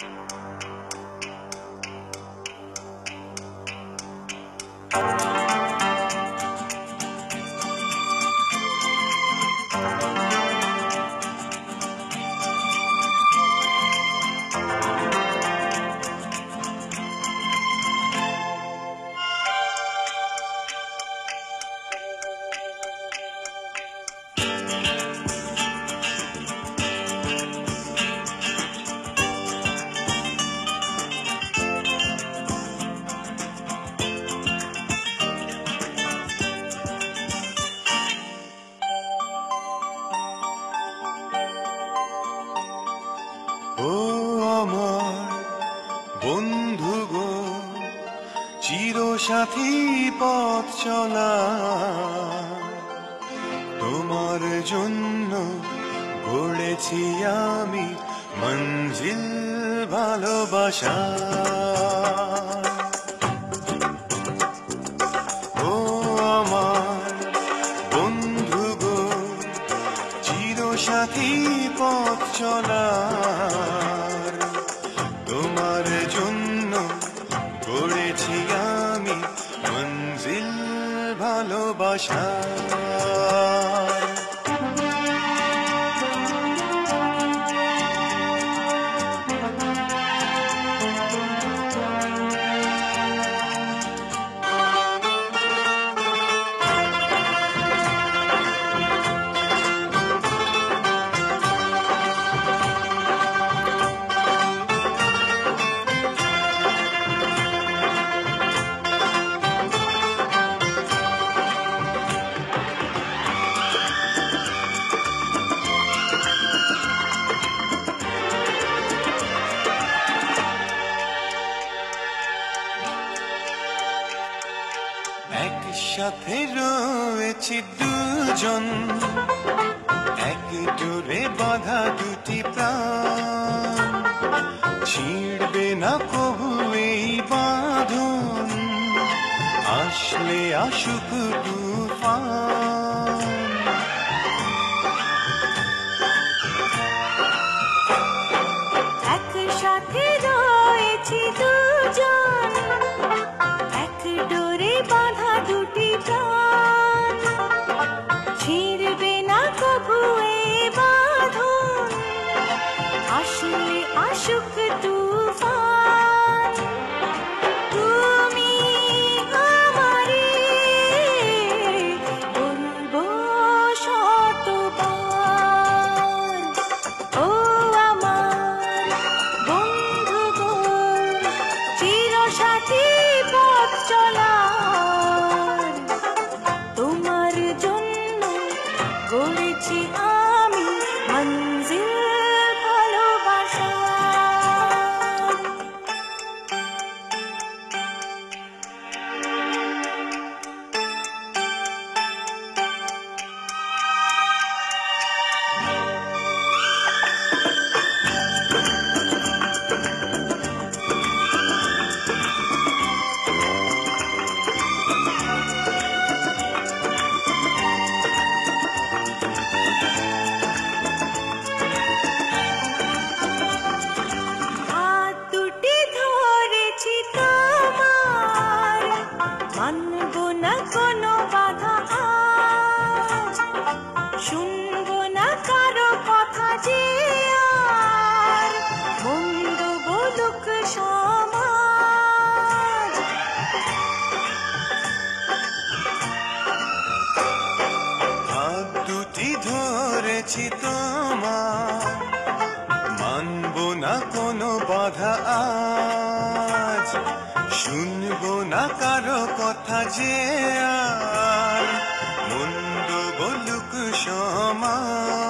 ও বন্ধু গো চির সাথী পথ চলা। তোমার জন্য গড়েছি আমি মঞ্জিল ভালোবাসা। ও আমার বন্ধু গো সাথী পথ চলার মঞ্জিল ভালোবাসা। একসাথে রয়েছি দুজন। এক জোরে বাধা দুটি প্রাণ। ছিড়বে না কবু এই বাঁধন। আসলে আসুক তুফান গড়েছি আমি ধরেছি তোমার। মানব না কোনো বাধা আজ। শুনব না কারও কথা যে আর। মন্দ বলুক সমাজ।